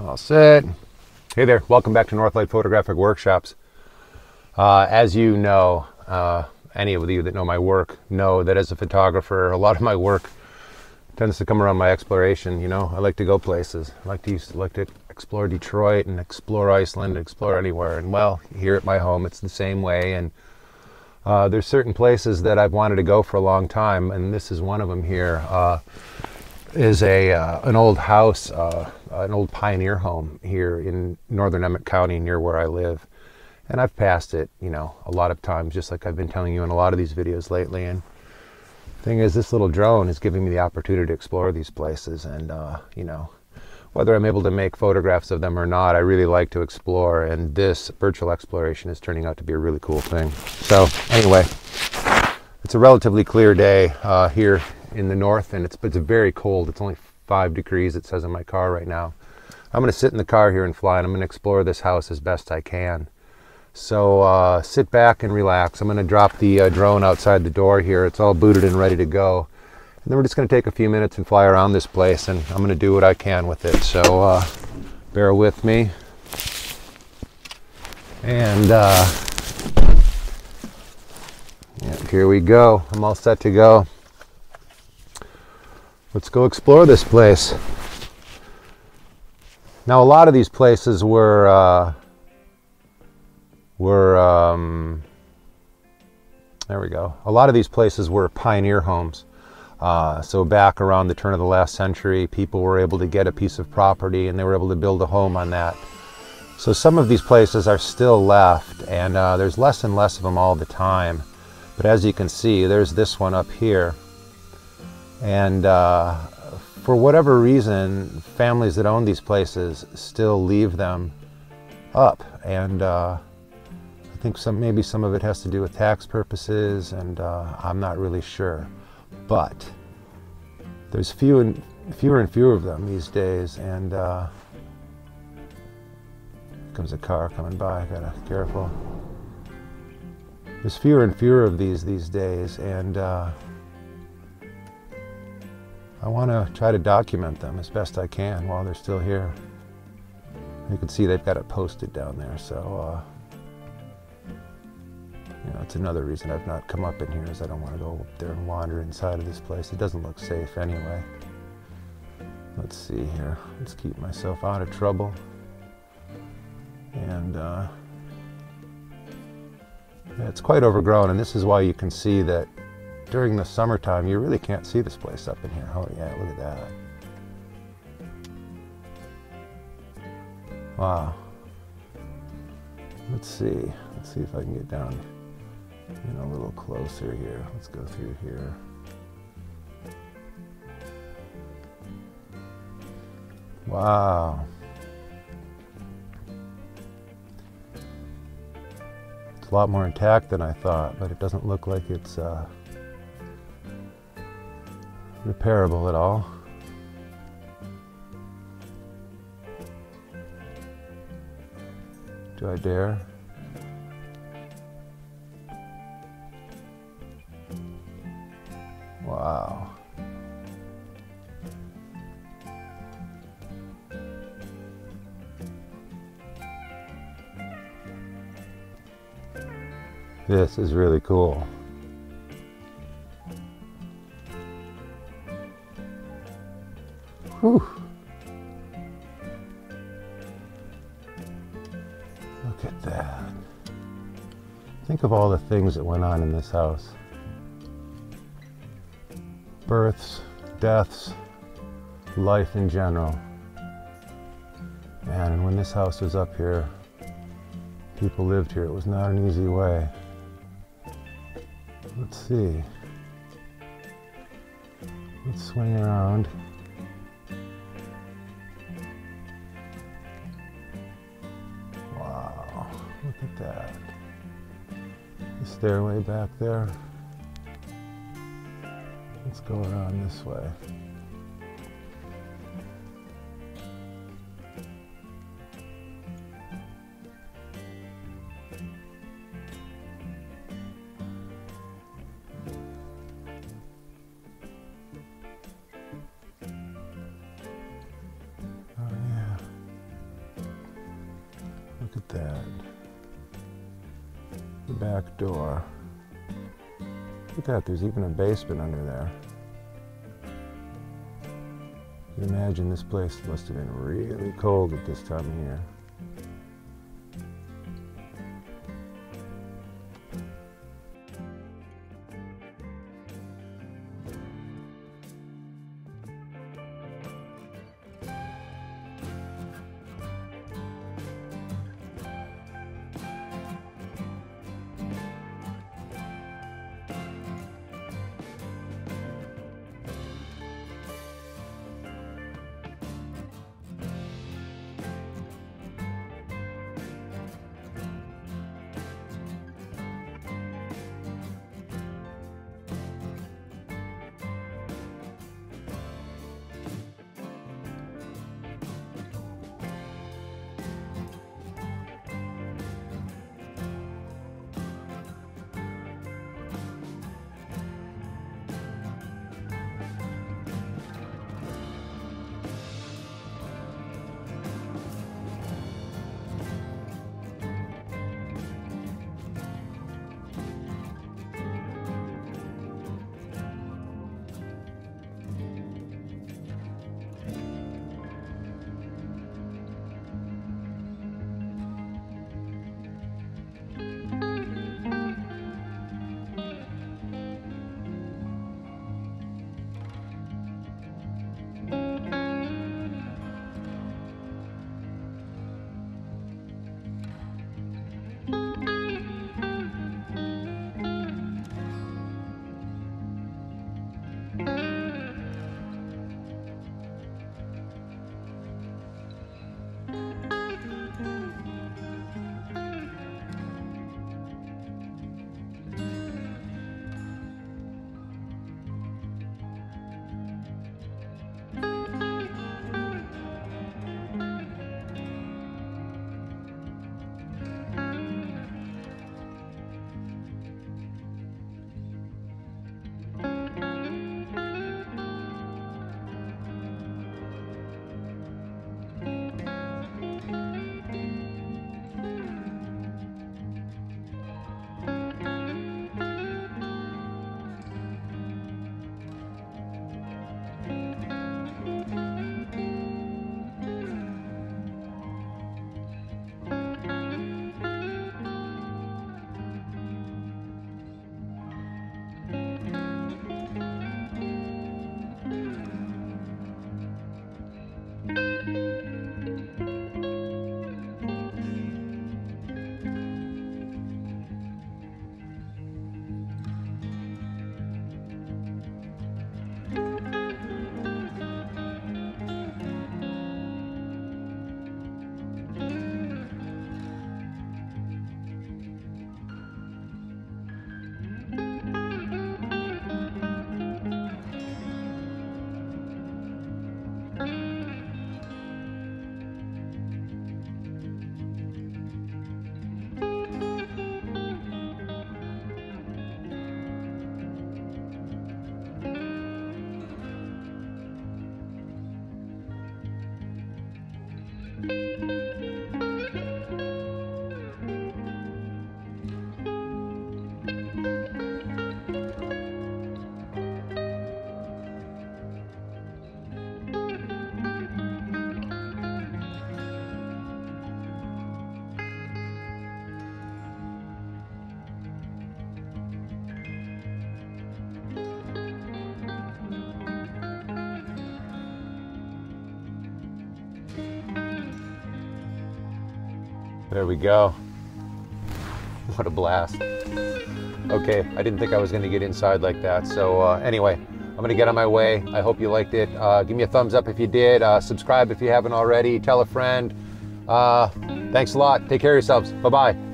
All set. Hey there, welcome back to Northlight Photographic Workshops. Uh, as you know, uh, any of you that know my work know that as a photographer, a lot of my work tends to come around my exploration. You know, I like to go places. I like to use, like to explore Detroit and explore Iceland, and explore anywhere. And well, here at my home, it's the same way. And uh, there's certain places that I've wanted to go for a long time, and this is one of them here. Uh, is a uh, an old house, uh, an old pioneer home here in northern Emmet County, near where I live. And I've passed it, you know, a lot of times, just like I've been telling you in a lot of these videos lately. And thing is, this little drone is giving me the opportunity to explore these places, and uh, you know, whether I'm able to make photographs of them or not, I really like to explore. And this virtual exploration is turning out to be a really cool thing. So anyway, it's a relatively clear day uh, here in the north, and it's it's very cold. It's only five degrees. It says in my car right now. I'm going to sit in the car here and fly, and I'm going to explore this house as best I can. So uh, sit back and relax. I'm going to drop the uh, drone outside the door here. It's all booted and ready to go. And then we're just going to take a few minutes and fly around this place, and I'm going to do what I can with it. So uh, bear with me. And uh, yeah, here we go. I'm all set to go. Let's go explore this place. Now, a lot of these places were uh, were um, there we go. A lot of these places were pioneer homes. Uh, so back around the turn of the last century, people were able to get a piece of property and they were able to build a home on that. So some of these places are still left, and uh, there's less and less of them all the time. But as you can see, there's this one up here. And uh, for whatever reason, families that own these places still leave them up. And uh, I think some maybe some of it has to do with tax purposes, and uh, I'm not really sure. But there's few and fewer and fewer of them these days, and uh, comes a car coming by. Gotta be careful. There's fewer and fewer of these these days, and uh, I want to try to document them as best I can while they're still here. You can see they've got it posted down there, so uh, you know, it's another reason I've not come up in here is I don't want to go up there and wander inside of this place. It doesn't look safe anyway. Let's see here. Let's keep myself out of trouble. And uh, it's quite overgrown, and this is why you can see that during the summertime, you really can't see this place up in here. Oh yeah, look at that. Wow. Let's see. Let's see if I can get down in a little closer here. Let's go through here. Wow. It's a lot more intact than I thought, but it doesn't look like it's uh, repairable at all. Do I dare? Wow. This is really cool. Whew. Look at that. Think of all the things that went on in this house. Births, deaths, life in general. Man, and when this house was up here, people lived here. It was not an easy way. Let's see. Let's swing around. That. The stairway back there. Let's go around this way. Back door. Look at that, there's even a basement under there. You can imagine this place must have been really cold at this time of year. There we go. What a blast. Okay, I didn't think I was going to get inside like that. So, uh, anyway, I'm going to get on my way. I hope you liked it. Uh, give me a thumbs up if you did. Uh, subscribe if you haven't already. Tell a friend. Uh, thanks a lot. Take care of yourselves. Bye bye.